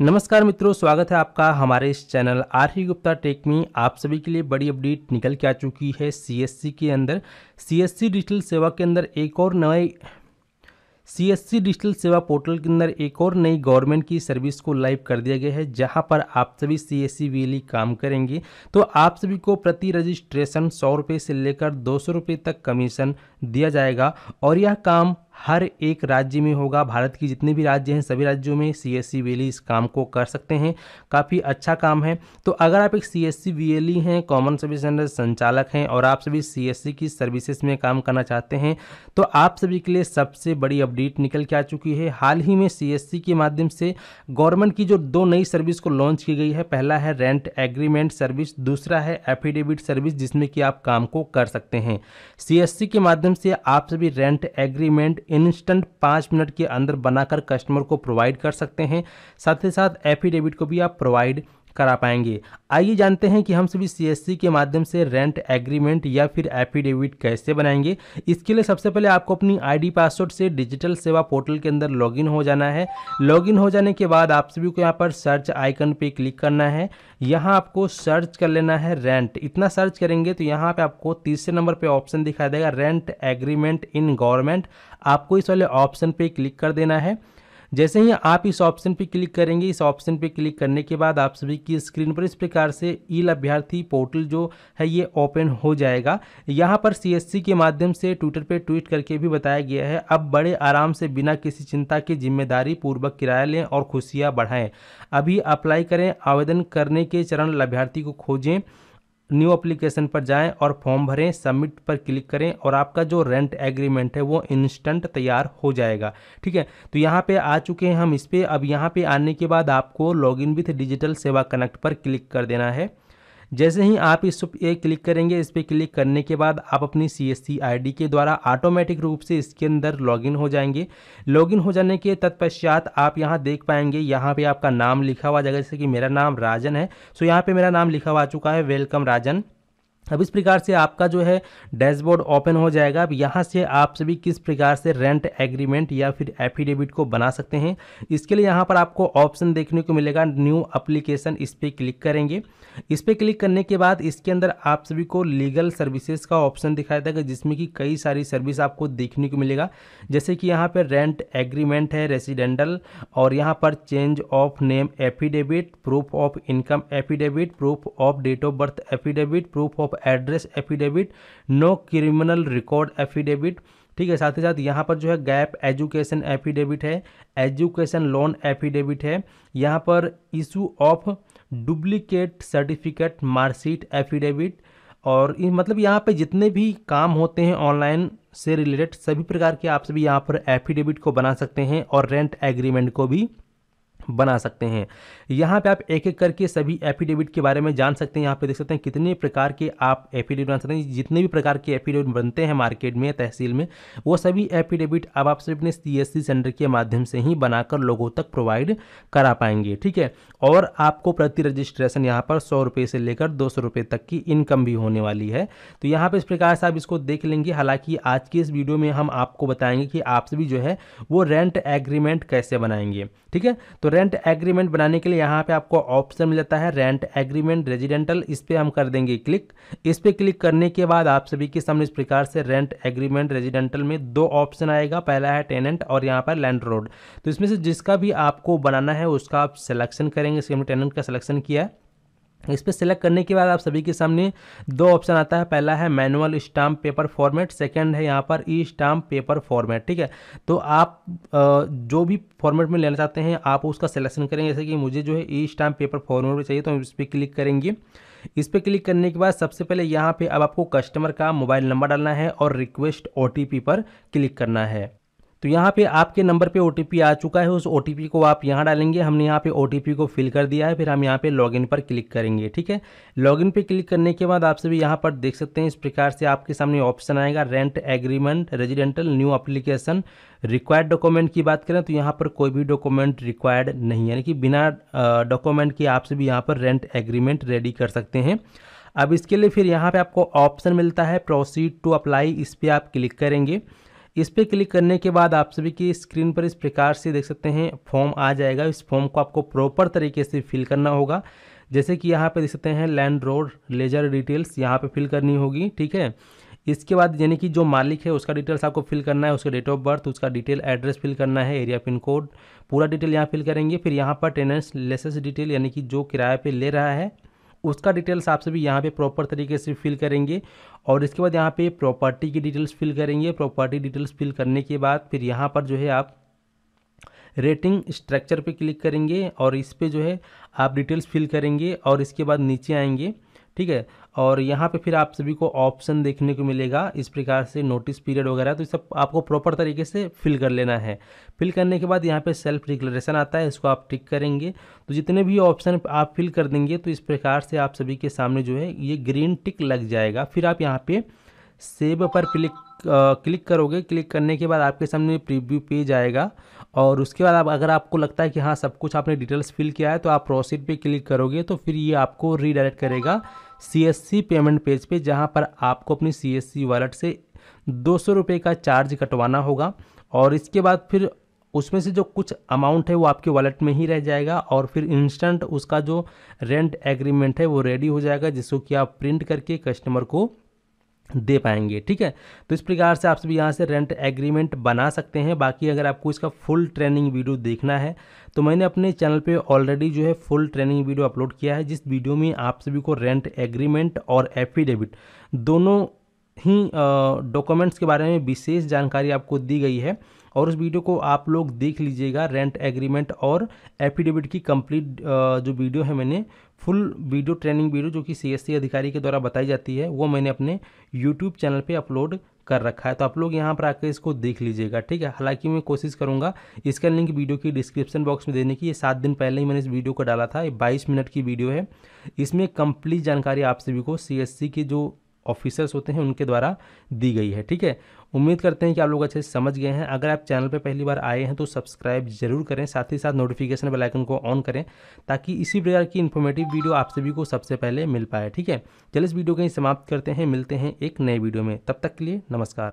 नमस्कार मित्रों, स्वागत है आपका हमारे इस चैनल आर ही गुप्ता टेक में। आप सभी के लिए बड़ी अपडेट निकल के आ चुकी है सीएससी के अंदर। सीएससी डिजिटल सेवा के अंदर एक और नए सीएससी डिजिटल सेवा पोर्टल के अंदर एक और नई गवर्नमेंट की सर्विस को लाइव कर दिया गया है, जहाँ पर आप सभी सी एस काम करेंगे। तो आप सभी को प्रति रजिस्ट्रेशन सौ रुपये से लेकर दो सौ रुपये तक कमीशन दिया जाएगा और यह काम हर एक राज्य में होगा। भारत की जितने भी राज्य हैं, सभी राज्यों में सी एस सी इस काम को कर सकते हैं। काफ़ी अच्छा काम है। तो अगर आप एक सी एस सी हैं कॉमन सर्विस सेंटर संचालक हैं और आप सभी सी एस सी की सर्विसेज़ में काम करना चाहते हैं तो आप सभी के लिए सबसे बड़ी अपडेट निकल के आ चुकी है। हाल ही में सी एस सी के माध्यम से गवर्नमेंट की जो दो नई सर्विस को लॉन्च की गई है, पहला है रेंट एग्रीमेंट सर्विस दूसरा है एफिडेविट सर्विस जिसमें कि आप काम को कर सकते हैं। सी एस सी के माध्यम से आप सभी रेंट एग्रीमेंट इंस्टेंट पाँच मिनट के अंदर बनाकर कस्टमर को प्रोवाइड कर सकते हैं। साथ ही साथ एफिडेविट को भी आप प्रोवाइड करा पाएँगे। आइए जानते हैं कि हम सभी सीएससी के माध्यम से रेंट एग्रीमेंट या फिर एफिडेविट कैसे बनाएँगे। इसके लिए सबसे पहले आपको अपनी आईडी पासवर्ड से डिजिटल सेवा पोर्टल के अंदर लॉगिन हो जाना है। लॉगिन हो जाने के बाद आप सभी को यहाँ पर सर्च आइकन पे क्लिक करना है। यहाँ आपको सर्च कर लेना है रेंट इतना सर्च करेंगे तो यहाँ पे आपको तीसरे नंबर पे ऑप्शन दिखाई देगा रेंट एग्रीमेंट इन गवर्नमेंट आपको इस वाले ऑप्शन पे क्लिक कर देना है। जैसे ही आप इस ऑप्शन पर क्लिक करेंगे, इस ऑप्शन पर क्लिक करने के बाद आप सभी की स्क्रीन पर इस प्रकार से ई अभ्यर्थी पोर्टल जो है ये ओपन हो जाएगा। यहाँ पर सीएससी के माध्यम से ट्विटर पर ट्वीट करके भी बताया गया है, अब बड़े आराम से बिना किसी चिंता की ज़िम्मेदारी पूर्वक किराया लें और खुशियाँ बढ़ाएँ। अभी अप्लाई करें आवेदन करने के चरण लाभार्थी को खोजें। न्यू एप्लीकेशन पर जाएँ और फॉर्म भरें, सबमिट पर क्लिक करें और आपका जो रेंट एग्रीमेंट है वो इंस्टेंट तैयार हो जाएगा। ठीक है? तो यहाँ पे आ चुके हैं हम इस पर अब यहाँ पे आने के बाद आपको login with digital Seva connect पर क्लिक कर देना है। जैसे ही आप इस पर क्लिक करेंगे, इस पर क्लिक करने के बाद आप अपनी सी एस के द्वारा ऑटोमेटिक रूप से इसके अंदर लॉगिन हो जाएँगे। लॉगिन हो जाने के तत्पश्चात आप यहाँ देख पाएँगे, यहाँ पर आपका नाम लिखा हुआ जगह, जैसे कि मेरा नाम राजन है। सो यहाँ पर मेरा नाम लिखा हुआ आ चुका है वेलकम राजन। अब इस प्रकार से आपका जो है डैशबोर्ड ओपन हो जाएगा। अब यहाँ से आप सभी किस प्रकार से रेंट एग्रीमेंट या फिर एफिडेविट को बना सकते हैं, इसके लिए यहाँ पर आपको ऑप्शन देखने को मिलेगा, न्यू अप्लीकेशन इस पर क्लिक करेंगे। इस पर क्लिक करने के बाद इसके अंदर आप सभी को लीगल सर्विसेज़ का ऑप्शन दिखाया जाएगा, जिसमें कि कई सारी सर्विस आपको देखने को मिलेगा। जैसे कि यहाँ पर रेंट एग्रीमेंट है, रेसिडेंटल, और यहाँ पर change of name affidavit, proof of income affidavit, proof of date of birth affidavit, proof of address affidavit no criminal record affidavit ठीक है, साथ ही साथ यहाँ पर जो है गैप एजुकेशन एफिडेविट है एजुकेशन लोन एफिडेविट है। यहाँ पर issue of duplicate certificate marksheet affidavit और मतलब यहाँ पे जितने भी काम होते हैं ऑनलाइन से रिलेटेड सभी प्रकार के आप सभी यहाँ पर एफिडेविट को बना सकते हैं और रेंट एग्रीमेंट को भी। बना सकते हैं। यहाँ पे आप एक एक करके सभी एफिडेविट के बारे में जान सकते हैं। यहाँ पे देख सकते हैं कितने प्रकार के आप एफिडेविट बना सकते हैं। जितने भी प्रकार के एफिडेविट बनते हैं मार्केट में तहसील में, वो सभी एफिडेविट अब आप सभी अपने सी सेंटर के माध्यम से ही बनाकर लोगों तक प्रोवाइड करा पाएँगे, ठीक है? और आपको प्रति रजिस्ट्रेशन यहाँ पर सौ रुपये से लेकर दो सौ रुपये तक की इनकम भी होने वाली है। तो यहाँ पर इस प्रकार से आप इसको देख लेंगे। हालाँकि आज की इस वीडियो में हम आपको बताएँगे कि आप सभी जो है वो रेंट एग्रीमेंट कैसे बनाएँगे, ठीक है? तो रेंट एग्रीमेंट बनाने के लिए यहाँ पे आपको ऑप्शन मिल जाता है रेंट एग्रीमेंट रेजिडेंटल इस पर हम कर देंगे क्लिक इस पर क्लिक करने के बाद आप सभी के सामने इस प्रकार से रेंट एग्रीमेंट रेजिडेंटल में दो ऑप्शन आएगा। पहला है टेनेंट और यहाँ पर लैंड रोड तो इसमें से जिसका भी आपको बनाना है उसका आप सिलेक्शन करेंगे। इसके हमने टेनेंट का सिलेक्शन किया है। इस पर सेलेक्ट करने के बाद आप सभी के सामने दो ऑप्शन आता है। पहला है manual stamp paper format second है यहाँ पर ई स्टाम्प पेपर फॉर्मेट ठीक है? तो आप जो भी फॉर्मेट में लेना चाहते हैं, आप उसका सिलेक्शन करेंगे जैसे कि मुझे जो है ई स्टाम्प पेपर फॉर्मेट में चाहिए तो हम इस पर क्लिक करेंगे। इस पर क्लिक करने के बाद सबसे पहले यहाँ पर अब आपको कस्टमर का मोबाइल नंबर डालना है और रिक्वेस्ट ओटीपी पर क्लिक करना है। तो यहाँ पे आपके नंबर पे ओटीपी आ चुका है। उस ओटीपी को आप यहाँ डालेंगे। हमने यहाँ पे ओटीपी को फिल कर दिया है। फिर हम यहाँ पे लॉगिन पर क्लिक करेंगे, ठीक है? लॉगिन पे क्लिक करने के बाद आप सभी यहाँ पर देख सकते हैं, इस प्रकार से आपके सामने ऑप्शन आएगा rent agreement residential new application required document की बात करें तो यहाँ पर कोई भी डॉक्यूमेंट रिक्वायर्ड नहीं यानी कि बिना डॉक्यूमेंट के आप सभी यहाँ पर रेंट एग्रीमेंट रेडी कर सकते हैं। अब इसके लिए फिर यहाँ पे आपको ऑप्शन मिलता है प्रोसीड टू अप्लाई इस पर आप क्लिक करेंगे। इस पर क्लिक करने के बाद आप सभी की स्क्रीन पर इस प्रकार से देख सकते हैं, फॉर्म आ जाएगा। इस फॉर्म को आपको प्रॉपर तरीके से फिल करना होगा। जैसे कि यहाँ पे देख सकते हैं, लैंड रोड, लेजर डिटेल्स यहाँ पे फिल करनी होगी, ठीक है? इसके बाद यानी कि जो मालिक है, उसका डिटेल्स आपको फिल करना है, उसका डेट ऑफ़ बर्थ, उसका डिटेल एड्रेस फिल करना है, एरिया पिन कोड, पूरा डिटेल यहाँ फिल करेंगे। फिर यहाँ पर टेनेंस, लेसेस डिटेल यानी कि जो किराए पे ले रहा है उसका डिटेल्स आप सभी यहाँ पे प्रॉपर तरीके से फिल करेंगे और इसके बाद यहाँ पे प्रॉपर्टी की डिटेल्स फिल करेंगे। प्रॉपर्टी डिटेल्स फिल करने के बाद फिर यहाँ पर जो है आप रेटिंग स्ट्रक्चर पे क्लिक करेंगे और इस पर जो है आप डिटेल्स फिल करेंगे और इसके बाद नीचे आएँगे। ठीक है? और यहाँ पे फिर आप सभी को ऑप्शन देखने को मिलेगा, इस प्रकार से नोटिस पीरियड वगैरह तो सब आपको प्रॉपर तरीके से फिल कर लेना है। फिल करने के बाद यहाँ पे सेल्फ डिक्लेरेशन आता है, इसको आप टिक करेंगे। तो जितने भी ऑप्शन आप फिल कर देंगे तो इस प्रकार से आप सभी के सामने जो है, ये ग्रीन टिक लग जाएगा। फिर आप यहाँ पे सेव पर क्लिक क्लिक करोगे, क्लिक करने के बाद आपके सामने प्रीव्यू पेज आएगा और उसके बाद आप, अगर आपको लगता है कि हाँ सब कुछ आपने डिटेल्स फिल किया है तो आप प्रोसीड पे क्लिक करोगे तो फिर ये आपको रीडायरेक्ट करेगा सीएससी पेमेंट पेज पे, जहाँ पर आपको अपनी सी एस वॉलेट से दो सौ का चार्ज कटवाना होगा और इसके बाद फिर उसमें से जो कुछ अमाउंट है वो आपके वॉलेट में ही रह जाएगा और फिर इंस्टेंट उसका जो रेंट एग्रीमेंट है वो रेडी हो जाएगा, जिसको कि आप प्रिंट करके कस्टमर को दे पाएँगे, ठीक है? तो इस प्रकार से आप सभी यहाँ से रेंट एग्रीमेंट बना सकते हैं। बाकी अगर आपको इसका फुल ट्रेनिंग वीडियो देखना है तो मैंने अपने चैनल पे ऑलरेडी जो है फुल ट्रेनिंग वीडियो अपलोड किया है। जिस वीडियो में आप सभी को रेंट एग्रीमेंट और एफिडेविट दोनों ही डॉक्यूमेंट्स के बारे में विशेष जानकारी आपको दी गई है। और उस वीडियो को आप लोग देख लीजिएगा रेंट एग्रीमेंट और एफिडेविट की कंप्लीट जो वीडियो है मैंने फुल वीडियो ट्रेनिंग वीडियो जो कि सी अधिकारी के द्वारा बताई जाती है, वो मैंने अपने यूट्यूब चैनल पे अपलोड कर रखा है। तो आप लोग यहाँ पर आकर इसको देख लीजिएगा, ठीक है? हालाँकि मैं कोशिश करूँगा इसका लिंक वीडियो की डिस्क्रिप्शन बॉक्स में देने की। ये सात दिन पहले ही मैंने इस वीडियो को डाला था, ये बाईस मिनट की वीडियो है। इसमें कंप्लीट जानकारी आप सभी को सी के जो ऑफिसर्स होते हैं, उनके द्वारा दी गई है, ठीक है? उम्मीद करते हैं कि आप लोग अच्छे से समझ गए हैं। अगर आप चैनल पर पहली बार आए हैं तो सब्सक्राइब ज़रूर करें, साथ ही साथ नोटिफिकेशन बेल आइकन को ऑन करें, ताकि इसी प्रकार की इन्फॉर्मेटिव वीडियो आप सभी को सबसे पहले मिल पाए, ठीक है? चलिए इस वीडियो को ही समाप्त करते हैं, मिलते हैं एक नए वीडियो में। तब तक के लिए नमस्कार।